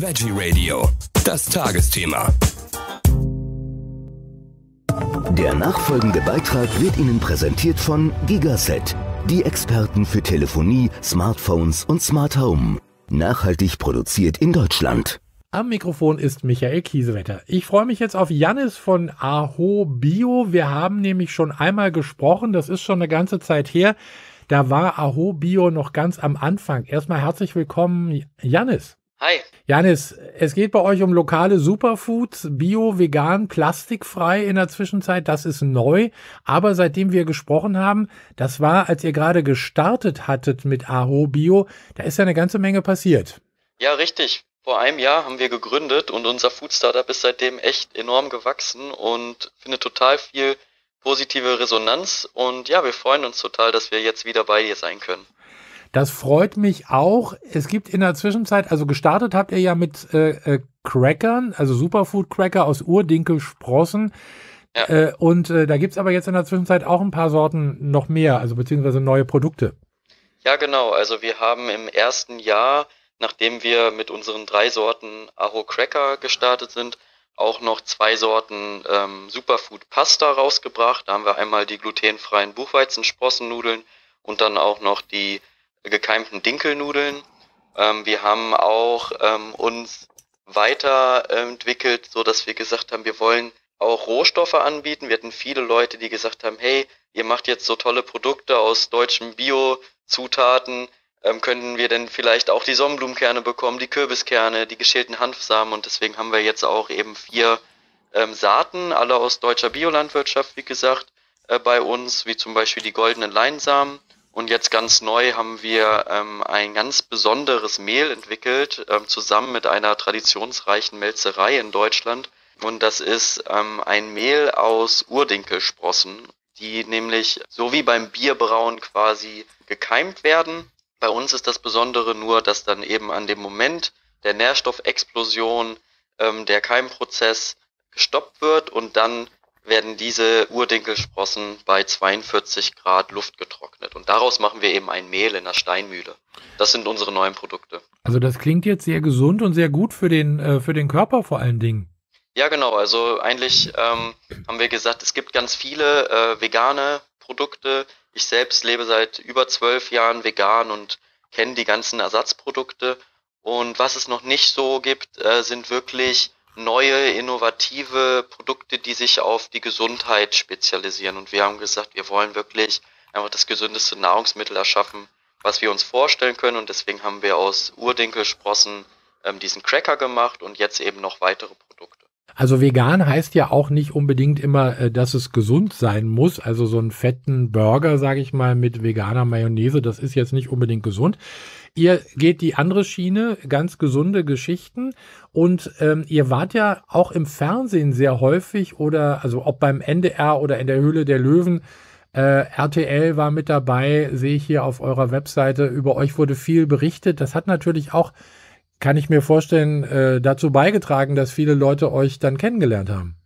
Veggie Radio, das Tagesthema. Der nachfolgende Beitrag wird Ihnen präsentiert von Gigaset, die Experten für Telefonie, Smartphones und Smart Home. Nachhaltig produziert in Deutschland. Am Mikrofon ist Michael Kiesewetter. Ich freue mich jetzt auf Jannis von Aho Bio. Wir haben nämlich schon einmal gesprochen, das ist schon eine ganze Zeit her. Da war Aho Bio noch ganz am Anfang. Erstmal herzlich willkommen, Jannis. Hi. Janis, es geht bei euch um lokale Superfoods, bio, vegan, plastikfrei in der Zwischenzeit. Das ist neu. Aber seitdem wir gesprochen haben, das war, als ihr gerade gestartet hattet mit Aho Bio, da ist ja eine ganze Menge passiert. Ja, richtig. Vor einem Jahr haben wir gegründet und unser Food Startup ist seitdem echt enorm gewachsen und findet total viel positive Resonanz und ja, wir freuen uns total, dass wir jetzt wieder bei dir sein können. Das freut mich auch. Es gibt in der Zwischenzeit, also gestartet habt ihr ja mit äh, äh, Crackern, also Superfood Cracker aus Urdinkelsprossen. Ja. Äh, und äh, da gibt's aber jetzt in der Zwischenzeit auch ein paar Sorten noch mehr, also beziehungsweise neue Produkte. Ja, genau. Also wir haben im ersten Jahr, nachdem wir mit unseren drei Sorten Aho Cracker gestartet sind, auch noch zwei Sorten ähm, Superfood Pasta rausgebracht. Da haben wir einmal die glutenfreien Buchweizensprossennudeln und dann auch noch die gekeimten Ähm, wir haben auch ähm, uns weiterentwickelt, so dass wir gesagt haben, wir wollen auch Rohstoffe anbieten. Wir hatten viele Leute, die gesagt haben, hey, ihr macht jetzt so tolle Produkte aus deutschen Bio-Zutaten. Ähm, können wir denn vielleicht auch die Sonnenblumenkerne bekommen, die Kürbiskerne, die geschälten Hanfsamen und deswegen haben wir jetzt auch eben vier ähm, Saaten, alle aus deutscher Biolandwirtschaft, wie gesagt, äh, bei uns, wie zum Beispiel die goldenen Leinsamen und jetzt ganz neu haben wir ähm, ein ganz besonderes Mehl entwickelt, ähm, zusammen mit einer traditionsreichen Melzerei in Deutschland. Und das ist ähm, ein Mehl aus Urdinkelsprossen, die nämlich so wie beim Bierbrauen quasi gekeimt werden. Bei uns ist das Besondere nur, dass dann eben an dem Moment der Nährstoffexplosion ähm, der Keimprozess gestoppt wird und dann werden diese Urdinkelsprossen bei 42 Grad Luft getrocknet. Und daraus machen wir eben ein Mehl in der Steinmühle. Das sind unsere neuen Produkte. Also das klingt jetzt sehr gesund und sehr gut für den, äh, für den Körper vor allen Dingen. Ja, genau. Also eigentlich ähm, haben wir gesagt, es gibt ganz viele äh, vegane Produkte. Ich selbst lebe seit über zwölf Jahren vegan und kenne die ganzen Ersatzprodukte. Und was es noch nicht so gibt, äh, sind wirklich neue, innovative Produkte, die sich auf die Gesundheit spezialisieren. Und wir haben gesagt, wir wollen wirklich einfach das gesündeste Nahrungsmittel erschaffen, was wir uns vorstellen können. Und deswegen haben wir aus Urdinkelsprossen ähm, diesen Cracker gemacht und jetzt eben noch weitere Produkte. Also vegan heißt ja auch nicht unbedingt immer, äh, dass es gesund sein muss. Also so einen fetten Burger, sage ich mal, mit veganer Mayonnaise, das ist jetzt nicht unbedingt gesund. Ihr geht die andere Schiene, ganz gesunde Geschichten. Und ähm, ihr wart ja auch im Fernsehen sehr häufig oder, also ob beim NDR oder in der Höhle der Löwen. Äh, RTL war mit dabei, sehe ich hier auf eurer Webseite. Über euch wurde viel berichtet. Das hat natürlich auch, kann ich mir vorstellen, äh, dazu beigetragen, dass viele Leute euch dann kennengelernt haben.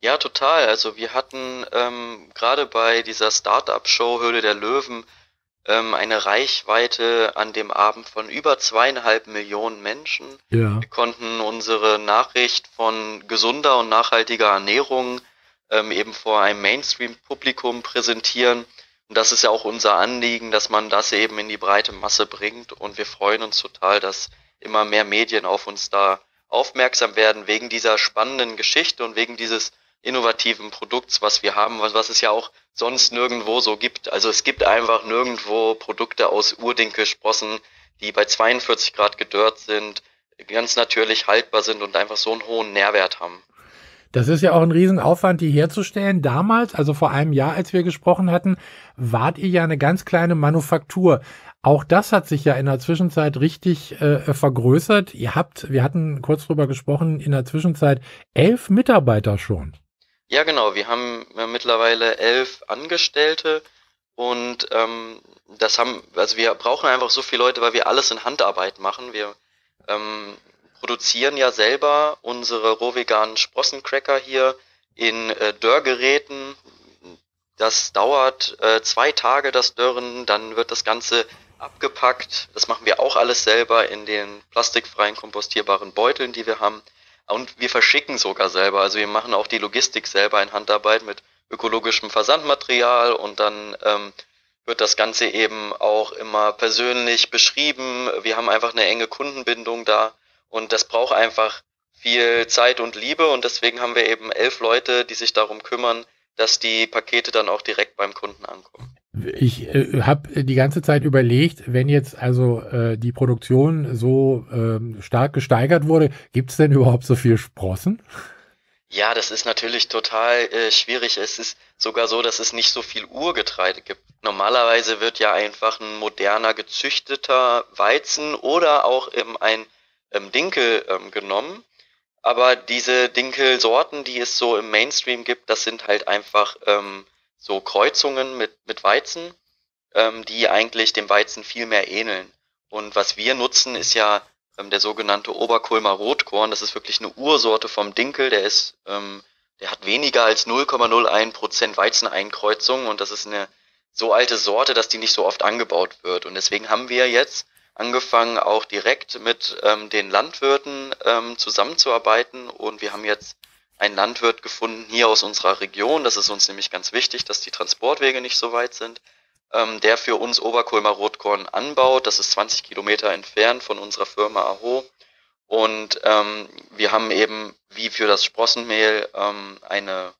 Ja, total. Also wir hatten ähm, gerade bei dieser Startup-Show Höhle der Löwen ähm, eine Reichweite an dem Abend von über zweieinhalb Millionen Menschen. Ja. Wir konnten unsere Nachricht von gesunder und nachhaltiger Ernährung ähm, eben vor einem Mainstream-Publikum präsentieren. Und das ist ja auch unser Anliegen, dass man das eben in die breite Masse bringt. Und wir freuen uns total, dass immer mehr Medien auf uns da aufmerksam werden wegen dieser spannenden Geschichte und wegen dieses innovativen Produkts, was wir haben, was, was es ja auch sonst nirgendwo so gibt. Also es gibt einfach nirgendwo Produkte aus Urdinkelsprossen, die bei 42 Grad gedörrt sind, ganz natürlich haltbar sind und einfach so einen hohen Nährwert haben. Das ist ja auch ein Riesenaufwand, die herzustellen. Damals, also vor einem Jahr, als wir gesprochen hatten, wart ihr ja eine ganz kleine Manufaktur. Auch das hat sich ja in der Zwischenzeit richtig äh, vergrößert. Ihr habt, wir hatten kurz drüber gesprochen, in der Zwischenzeit elf Mitarbeiter schon. Ja, genau. Wir haben mittlerweile elf Angestellte und ähm, das haben, also wir brauchen einfach so viele Leute, weil wir alles in Handarbeit machen. Wir ähm, produzieren ja selber unsere rohveganen Sprossencracker hier in äh, Dörrgeräten. Das dauert äh, zwei Tage, das Dörren, dann wird das Ganze abgepackt. Das machen wir auch alles selber in den plastikfreien kompostierbaren Beuteln, die wir haben. Und wir verschicken sogar selber. Also wir machen auch die Logistik selber in Handarbeit mit ökologischem Versandmaterial und dann ähm, wird das Ganze eben auch immer persönlich beschrieben. Wir haben einfach eine enge Kundenbindung da und das braucht einfach viel Zeit und Liebe und deswegen haben wir eben elf Leute, die sich darum kümmern, dass die Pakete dann auch direkt beim Kunden ankommen. Ich äh, habe die ganze Zeit überlegt, wenn jetzt also äh, die Produktion so äh, stark gesteigert wurde, gibt es denn überhaupt so viel Sprossen? Ja, das ist natürlich total äh, schwierig. Es ist sogar so, dass es nicht so viel Urgetreide gibt. Normalerweise wird ja einfach ein moderner gezüchteter Weizen oder auch eben ein ähm, Dinkel ähm, genommen. Aber diese Dinkelsorten, die es so im Mainstream gibt, das sind halt einfach ähm, so Kreuzungen mit, mit Weizen, ähm, die eigentlich dem Weizen viel mehr ähneln. Und was wir nutzen, ist ja ähm, der sogenannte Oberkulmer Rotkorn. Das ist wirklich eine Ursorte vom Dinkel. Der ist, ähm, der hat weniger als 0,01 Prozent Weizeneinkreuzung und das ist eine so alte Sorte, dass die nicht so oft angebaut wird. Und deswegen haben wir jetzt angefangen, auch direkt mit ähm, den Landwirten ähm, zusammenzuarbeiten und wir haben jetzt einen Landwirt gefunden hier aus unserer Region. Das ist uns nämlich ganz wichtig, dass die Transportwege nicht so weit sind. Ähm, der für uns Oberkulmer Rotkorn anbaut. Das ist 20 Kilometer entfernt von unserer Firma Aho. Und ähm, wir haben eben wie für das Sprossenmehl ähm, eine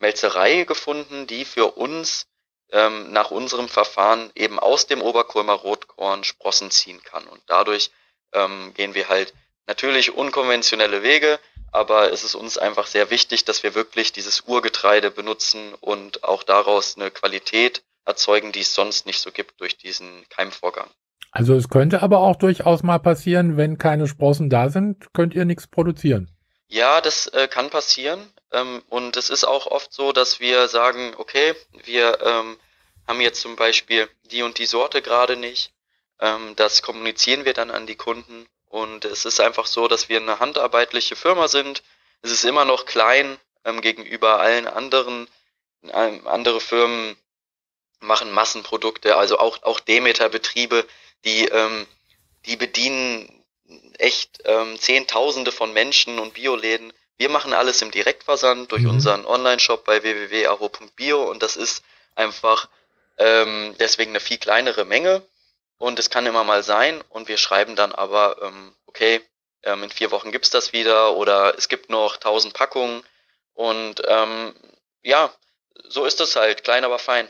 Melzerei gefunden, die für uns ähm, nach unserem Verfahren eben aus dem Oberkulmer Rotkorn Sprossen ziehen kann. Und dadurch ähm, gehen wir halt natürlich unkonventionelle Wege, aber es ist uns einfach sehr wichtig, dass wir wirklich dieses Urgetreide benutzen und auch daraus eine Qualität erzeugen, die es sonst nicht so gibt durch diesen Keimvorgang. Also es könnte aber auch durchaus mal passieren, wenn keine Sprossen da sind, könnt ihr nichts produzieren. Ja, das äh, kann passieren. Ähm, und es ist auch oft so, dass wir sagen, okay, wir ähm, haben jetzt zum Beispiel die und die Sorte gerade nicht. Ähm, das kommunizieren wir dann an die Kunden und es ist einfach so, dass wir eine handarbeitliche Firma sind. Es ist immer noch klein ähm, gegenüber allen anderen. Ähm, andere Firmen machen Massenprodukte, also auch, auch Demeter-Betriebe, die, ähm, die bedienen echt ähm, Zehntausende von Menschen und Bioläden. Wir machen alles im Direktversand durch mhm. unseren Online-Shop bei www.aho.bio und das ist einfach ähm, deswegen eine viel kleinere Menge. Und es kann immer mal sein. Und wir schreiben dann aber, ähm, okay, ähm, in vier Wochen gibt's das wieder oder es gibt noch tausend Packungen. Und ähm, ja, so ist es halt, klein aber fein.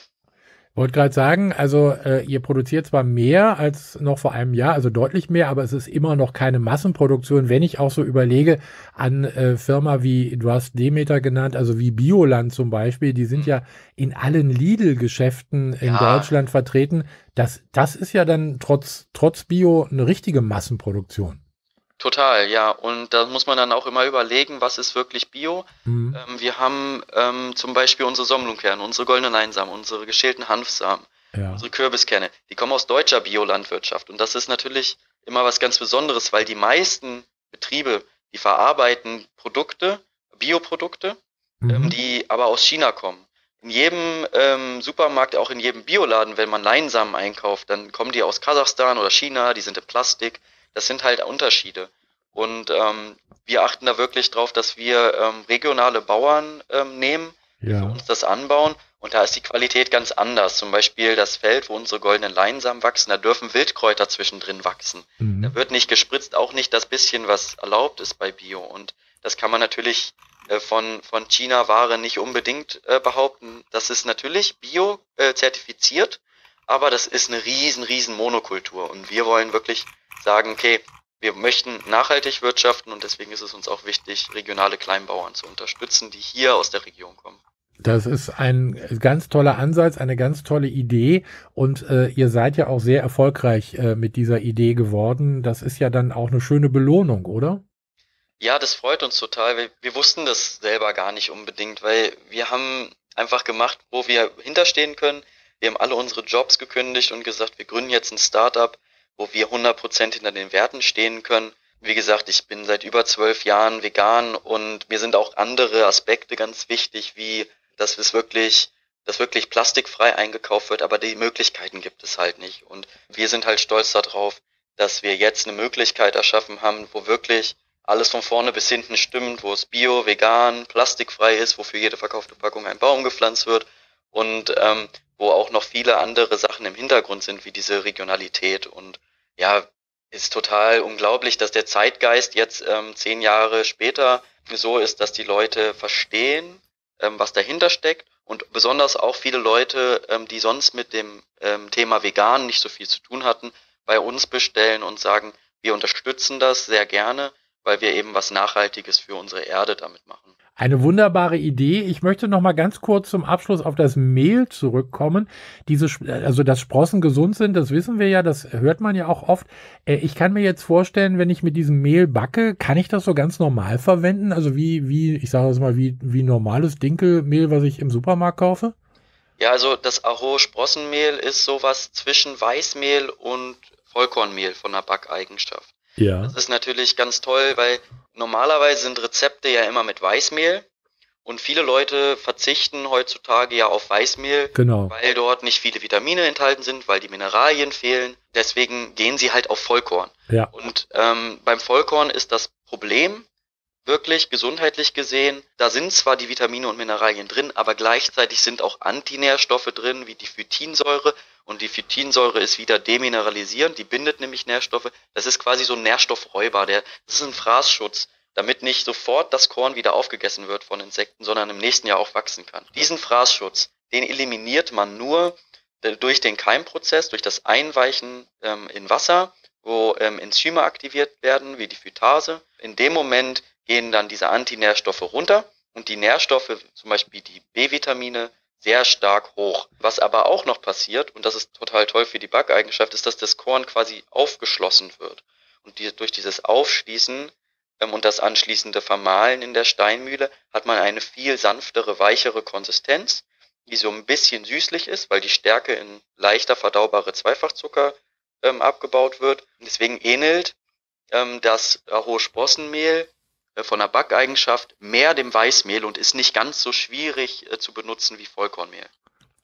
Wollte gerade sagen, also äh, ihr produziert zwar mehr als noch vor einem Jahr, also deutlich mehr, aber es ist immer noch keine Massenproduktion. Wenn ich auch so überlege an äh, Firma wie, du hast Demeter genannt, also wie Bioland zum Beispiel, die sind mhm. ja in allen Lidl-Geschäften in ja. Deutschland vertreten. Das, das ist ja dann trotz, trotz Bio eine richtige Massenproduktion. Total, ja. Und da muss man dann auch immer überlegen, was ist wirklich Bio. Mhm. Ähm, wir haben ähm, zum Beispiel unsere Sommelungkerne, unsere goldenen Leinsamen, unsere geschälten Hanfsamen, ja. unsere Kürbiskerne. Die kommen aus deutscher Biolandwirtschaft. Und das ist natürlich immer was ganz Besonderes, weil die meisten Betriebe, die verarbeiten Produkte, Bioprodukte, mhm. ähm, die aber aus China kommen. In jedem ähm, Supermarkt, auch in jedem Bioladen, wenn man Leinsamen einkauft, dann kommen die aus Kasachstan oder China, die sind in Plastik das sind halt Unterschiede. Und ähm, wir achten da wirklich drauf, dass wir ähm, regionale Bauern ähm, nehmen, ja. für uns das anbauen. Und da ist die Qualität ganz anders. Zum Beispiel das Feld, wo unsere goldenen Leinsamen wachsen, da dürfen Wildkräuter zwischendrin wachsen. Mhm. Da wird nicht gespritzt, auch nicht das bisschen, was erlaubt ist bei Bio. Und das kann man natürlich äh, von, von China-Ware nicht unbedingt äh, behaupten. Das ist natürlich Bio äh, zertifiziert, aber das ist eine riesen, riesen Monokultur. Und wir wollen wirklich sagen, okay, wir möchten nachhaltig wirtschaften und deswegen ist es uns auch wichtig, regionale Kleinbauern zu unterstützen, die hier aus der Region kommen. Das ist ein ganz toller Ansatz, eine ganz tolle Idee und äh, ihr seid ja auch sehr erfolgreich äh, mit dieser Idee geworden. Das ist ja dann auch eine schöne Belohnung, oder? Ja, das freut uns total. Wir, wir wussten das selber gar nicht unbedingt, weil wir haben einfach gemacht, wo wir hinterstehen können. Wir haben alle unsere Jobs gekündigt und gesagt, wir gründen jetzt ein Startup, wo wir 100% hinter den Werten stehen können. Wie gesagt, ich bin seit über zwölf Jahren vegan und mir sind auch andere Aspekte ganz wichtig, wie dass es wirklich das wirklich plastikfrei eingekauft wird, aber die Möglichkeiten gibt es halt nicht. Und wir sind halt stolz darauf, dass wir jetzt eine Möglichkeit erschaffen haben, wo wirklich alles von vorne bis hinten stimmt, wo es bio, vegan, plastikfrei ist, wo für jede verkaufte Packung ein Baum gepflanzt wird und ähm, wo auch noch viele andere Sachen im Hintergrund sind, wie diese Regionalität. Und ja, ist total unglaublich, dass der Zeitgeist jetzt ähm, zehn Jahre später so ist, dass die Leute verstehen, ähm, was dahinter steckt und besonders auch viele Leute, ähm, die sonst mit dem ähm, Thema Vegan nicht so viel zu tun hatten, bei uns bestellen und sagen, wir unterstützen das sehr gerne, weil wir eben was Nachhaltiges für unsere Erde damit machen. Eine wunderbare Idee. Ich möchte noch mal ganz kurz zum Abschluss auf das Mehl zurückkommen. Diese, also dass Sprossen gesund sind, das wissen wir ja, das hört man ja auch oft. Äh, ich kann mir jetzt vorstellen, wenn ich mit diesem Mehl backe, kann ich das so ganz normal verwenden? Also wie, wie, ich sage es mal, wie, wie normales Dinkelmehl, was ich im Supermarkt kaufe? Ja, also das Aho-Sprossenmehl ist sowas zwischen Weißmehl und Vollkornmehl von der Backeigenschaft. Ja. Das ist natürlich ganz toll, weil normalerweise sind Rezepte ja immer mit Weißmehl. Und viele Leute verzichten heutzutage ja auf Weißmehl, genau. weil dort nicht viele Vitamine enthalten sind, weil die Mineralien fehlen. Deswegen gehen sie halt auf Vollkorn. Ja. Und ähm, beim Vollkorn ist das Problem wirklich gesundheitlich gesehen, da sind zwar die Vitamine und Mineralien drin, aber gleichzeitig sind auch Antinährstoffe drin, wie die Phytinsäure und die Phytinsäure ist wieder demineralisierend, die bindet nämlich Nährstoffe. Das ist quasi so ein Nährstoffräuber, der, das ist ein Fraßschutz, damit nicht sofort das Korn wieder aufgegessen wird von Insekten, sondern im nächsten Jahr auch wachsen kann. Diesen Fraßschutz, den eliminiert man nur durch den Keimprozess, durch das Einweichen ähm, in Wasser, wo ähm, Enzyme aktiviert werden, wie die Phytase. In dem Moment gehen dann diese Antinährstoffe runter und die Nährstoffe, zum Beispiel die B-Vitamine, sehr stark hoch. Was aber auch noch passiert, und das ist total toll für die Backeigenschaft, ist, dass das Korn quasi aufgeschlossen wird. Und die, durch dieses Aufschließen ähm, und das anschließende Vermahlen in der Steinmühle hat man eine viel sanftere, weichere Konsistenz, die so ein bisschen süßlich ist, weil die Stärke in leichter verdaubare Zweifachzucker ähm, abgebaut wird. Und deswegen ähnelt ähm, das hohe Sprossenmehl äh, von der Backeigenschaft mehr dem Weißmehl und ist nicht ganz so schwierig äh, zu benutzen wie Vollkornmehl.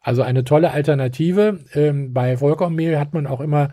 Also eine tolle Alternative. Ähm, bei Vollkornmehl hat man auch immer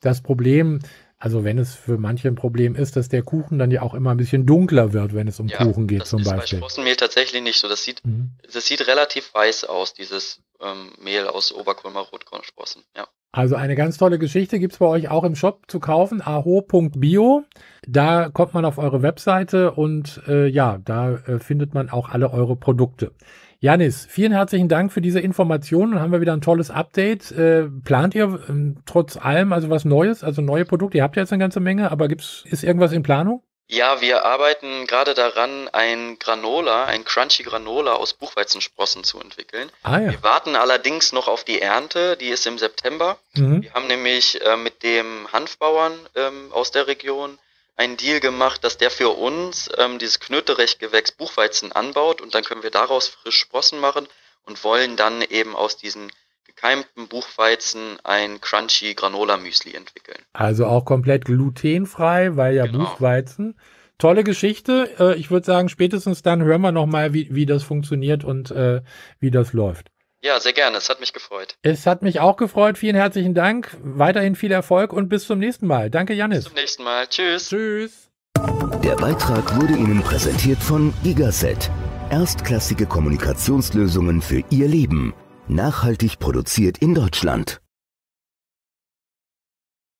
das Problem, also wenn es für manche ein Problem ist, dass der Kuchen dann ja auch immer ein bisschen dunkler wird, wenn es um ja, Kuchen geht zum Beispiel. Das ist bei Sprossenmehl tatsächlich nicht so. Das sieht, mhm. das sieht relativ weiß aus, dieses ähm, Mehl aus Oberkulmer Rotkornsprossen. Ja. Also eine ganz tolle Geschichte gibt es bei euch auch im Shop zu kaufen, aho.bio. Da kommt man auf eure Webseite und äh, ja, da äh, findet man auch alle eure Produkte. Janis, vielen herzlichen Dank für diese Informationen. Dann haben wir wieder ein tolles Update. Äh, plant ihr äh, trotz allem also was Neues, also neue Produkte? Ihr habt ja jetzt eine ganze Menge, aber gibt's, ist irgendwas in Planung? Ja, wir arbeiten gerade daran, ein Granola, ein Crunchy Granola aus Buchweizensprossen zu entwickeln. Ah, ja. Wir warten allerdings noch auf die Ernte, die ist im September. Mhm. Wir haben nämlich äh, mit dem Hanfbauern ähm, aus der Region einen Deal gemacht, dass der für uns ähm, dieses Knöterechtgewächs Buchweizen anbaut und dann können wir daraus frisch Sprossen machen und wollen dann eben aus diesen gekeimten Buchweizen ein crunchy Granola Müsli entwickeln. Also auch komplett glutenfrei, weil ja genau. Buchweizen. Tolle Geschichte. Äh, ich würde sagen, spätestens dann hören wir nochmal, wie, wie das funktioniert und äh, wie das läuft. Ja, sehr gerne. Es hat mich gefreut. Es hat mich auch gefreut. Vielen herzlichen Dank. Weiterhin viel Erfolg und bis zum nächsten Mal. Danke, Janis. Bis zum nächsten Mal. Tschüss. Tschüss. Der Beitrag wurde Ihnen präsentiert von Gigaset. Erstklassige Kommunikationslösungen für Ihr Leben. Nachhaltig produziert in Deutschland.